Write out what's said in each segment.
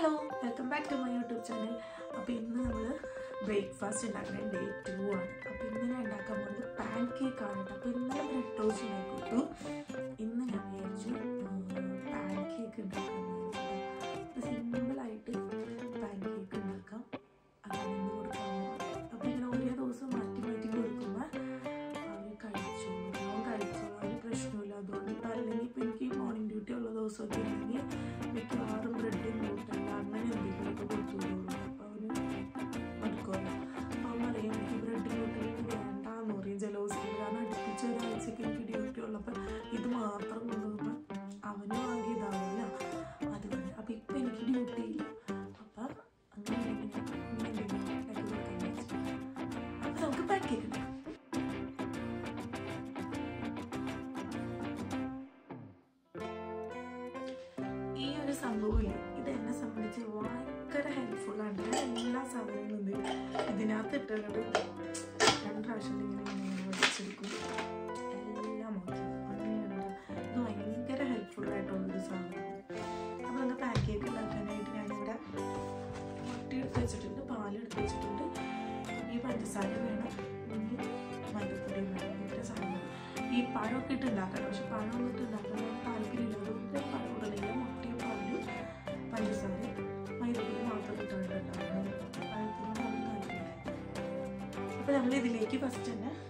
Hello welcome back to my YouTube channel അപ്പോൾ ഇന്ന് നമ്മൾ ബ്രേക്ക്ഫാസ്റ്റ് ഉണ്ടാക്കുന്ന ഡേ ടു ആണ്. അപ്പോൾ ഇന്ന് ഞാൻ ഉണ്ടാക്കാൻ പോകുന്നത് പാൻ കേക്ക് ആണ് കേട്ടോ അപ്പോൾ ഇന്നലെ ബ്രെഡ് ടോസ്റ്റ് ഉണ്ടാക്കി കൊടുത്തു സംഭവമില്ല ഇത് എന്നെ സംബന്ധിച്ച് ഭയങ്കര ഹെൽപ്ഫുള്ളാണ് ഞാൻ എല്ലാ സാധനങ്ങളും ഇതിനകത്ത് ഇട്ടിട്ട് രണ്ട് പ്രാവശ്യം ഇങ്ങനെ വലിച്ചെടുക്കും എല്ലാം ഓക്കെ. അങ്ങനെയാണ് ഇത് ഭയങ്കര ഹെൽപ്ഫുള്ളായിട്ടുള്ളൊരു സാധനമാണ്. അപ്പോൾ ഒന്ന് പാൻ കേക്ക് ഉണ്ടാക്കാനായിട്ട് ഞാനിവിടെ മുട്ട എടുത്ത് വെച്ചിട്ടുണ്ട് പാൽ എടുത്ത് വെച്ചിട്ടുണ്ട്. ഈ പഞ്ചസാര വേണം. മല്ലിപ്പൊടി വേണം. ഇത്ര സാധനം ഈ പഴമൊക്കെ ഇട്ട് ഉണ്ടാക്കണം. പക്ഷെ പഴം ഇട്ട് ഉണ്ടാക്കാൻ അപ്പോൾ നമ്മൾ ഇതിലേക്ക് ഫസ്റ്റ് തന്നെ രണ്ട്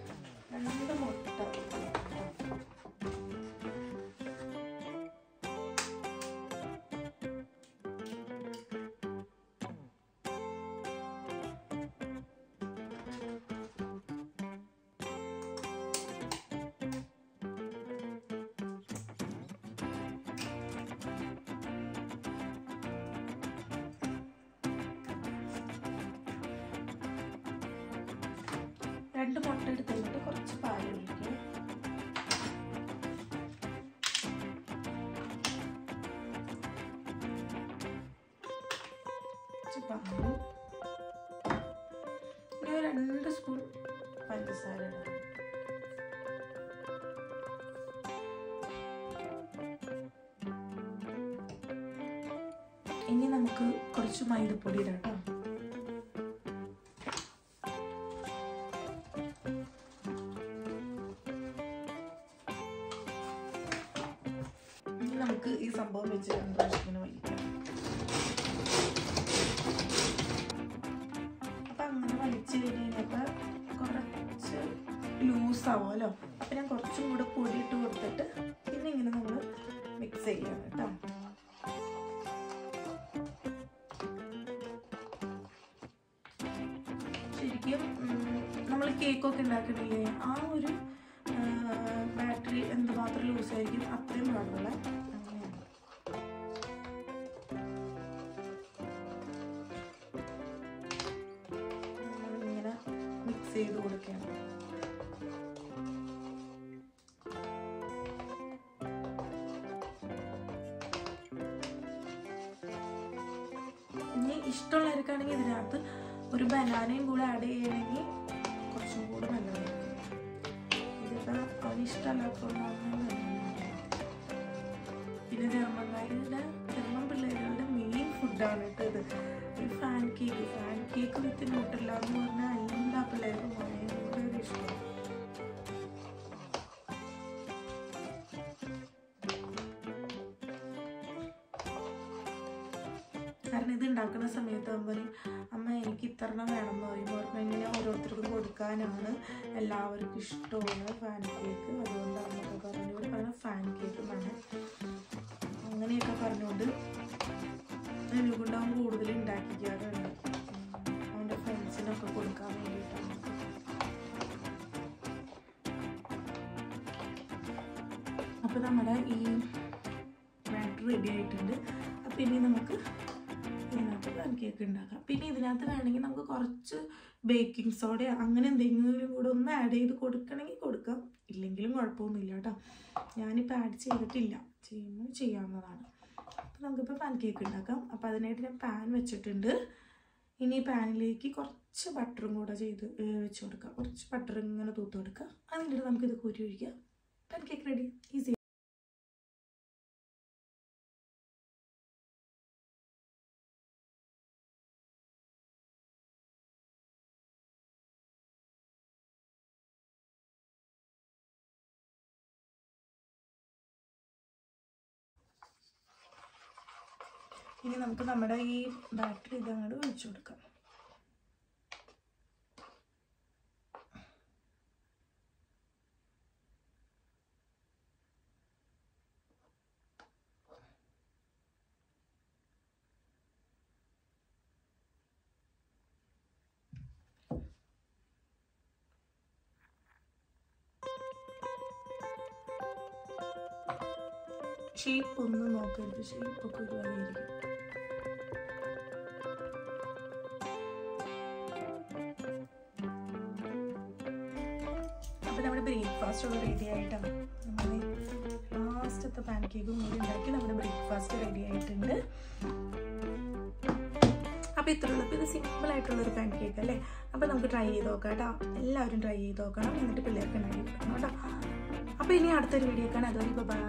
രണ്ട് മുട്ട എടുത്തിട്ട് കുറച്ച് പാൽ ഒഴിക്കും. കുറച്ച് പാലും. ഒരു രണ്ട് സ്പൂൺ പഞ്ചസാര ഇടാം ഇനി നമുക്ക് കുറച്ച് മൈദപ്പൊടി ഇടാം കേട്ടോ വെച്ച് just gonna വലിക്കാം അപ്പം അങ്ങനെ വലിച്ചു കഴിഞ്ഞപ്പോൾ കുറച്ച് ലൂസാവുമല്ലോ അപ്പം ഞാൻ കുറച്ചും കൂടെ ഇട്ട് കൊടുത്തിട്ട് പിന്നെ ഇങ്ങനെ നമ്മൾ മിക്സ് ചെയ്യണം കേട്ടോ. ശരിക്കും നമ്മൾ കേക്കൊക്കെ ഉണ്ടാക്കണില്ലേ? ആ ഒരു ബാറ്ററി എന്തുമാത്രം ലൂസായിരിക്കും അത്രയും പാടുള്ള മിക്സ് ചെയ്ത് കൊടുക്കുകയാണ്. ഇനി ഇഷ്ടമുള്ളവർക്കാണെങ്കിൽ ഇതിനകത്ത് ഒരു ബനാനയും കൂടെ ആഡ് ചെയ്യണമെങ്കിൽ കുറച്ചും കൂടെ നല്ലതാണ് ഇതിപ്പോൾ ഇഷ്ടമല്ലാത്തതുകൊണ്ടാണ് പിന്നെ ജർമ്മന്മാരുടെ ജർമ്മൻ പിള്ളേരുടെ മെയിൻ ഫുഡാണ് കേട്ടോ pancake pancake with Nutella എന്ന് പറഞ്ഞാൽ പിള്ളേർക്കും കാരണം ഇത് ഉണ്ടാക്കുന്ന സമയത്ത് അവൻ അമ്മ എനിക്ക് ഇത്രണ്ണം വേണം എന്ന് പറയുമ്പോൾ അവർക്ക് ഇങ്ങനെ ഓരോരുത്തർക്കും കൊടുക്കാനാണ് എല്ലാവർക്കും ഇഷ്ടമാണ് ഫാൻ കേക്ക് അതുകൊണ്ട് പറഞ്ഞു പറഞ്ഞുകൊണ്ട് കാരണം ഫാൻ കേക്ക് വേണം അങ്ങനെയൊക്കെ പറഞ്ഞുകൊണ്ട് എനിക്കുണ്ടാവും കൂടുതൽ ഉണ്ടാക്കിക്കാറുണ്ട്. അപ്പോൾ നമ്മുടെ ഈ ബാറ്റർ റെഡി ആയിട്ടുണ്ട്. അപ്പം ഇനി നമുക്ക് ഇതിനകത്ത് പാൻ കേക്ക് ഉണ്ടാക്കാം. പിന്നെ ഇതിനകത്ത് വേണമെങ്കിൽ നമുക്ക് കുറച്ച് ബേക്കിംഗ് സോഡ അങ്ങനെ എന്തെങ്കിലും കൂടെ ഒന്ന് ആഡ് ചെയ്ത് കൊടുക്കണമെങ്കിൽ കൊടുക്കാം. ഇല്ലെങ്കിലും കുഴപ്പമൊന്നുമില്ല കേട്ടോ. ഞാനിപ്പോൾ ആഡ് ചെയ്തിട്ടില്ല. ചെയ്യുമ്പോൾ ചെയ്യാവുന്നതാണ്. അപ്പോൾ നമുക്കിപ്പോൾ പാൻ കേക്ക് ഉണ്ടാക്കാം. അപ്പോൾ അതിനായിട്ട് ഞാൻ പാൻ വെച്ചിട്ടുണ്ട്. ഇനി പാനിലേക്ക് കുറച്ച് ബട്ടറും കൂടെ ചെയ്ത് വെച്ച് കൊടുക്കാം. കുറച്ച് ബട്ടർ ഇങ്ങനെ തൂത്ത് കൊടുക്കുക അതിന്റെ നമുക്കിത് കോരി ഒഴിക്കാം. പാൻ കേക്ക് റെഡി ഈസി ഇനി നമുക്ക് നമ്മുടെ ഈ ബാറ്ററി ഇതങ്ങോട്ട് ഒഴിച്ചു കൊടുക്കാം. ഷേപ്പ് ഒന്നും നോക്കരുത്. ഷേപ്പ് ഒക്കെ ഒരുപാടായിരിക്കും അപ്പോൾ നമ്മുടെ ബ്രേക്ക്ഫാസ്റ്റ് ഒക്കെ റെഡി ആയിട്ടാണ്. നമ്മൾ ലാസ്റ്റത്തെ പാൻ കേക്കും കൂടി ഉണ്ടാക്കി നമ്മുടെ ബ്രേക്ക്ഫാസ്റ്റ് റെഡി ആയിട്ടുണ്ട്. അപ്പോൾ ഇത്ര ഉള്ളപ്പോൾ ഇത് സിമ്പിൾ ആയിട്ടുള്ളൊരു പാൻ കേക്ക് അല്ലേ? അപ്പോൾ നമുക്ക് ട്രൈ ചെയ്ത് നോക്കാം കേട്ടോ. എല്ലാവരും ട്രൈ ചെയ്ത് നോക്കണം. എന്നിട്ട് പിള്ളേർക്ക് ഉണ്ടാക്കി കൊടുക്കണം കേട്ടോ. അപ്പോൾ ഇനി അടുത്തൊരു വീഡിയോ കാണാം അതുവരെ ബൈ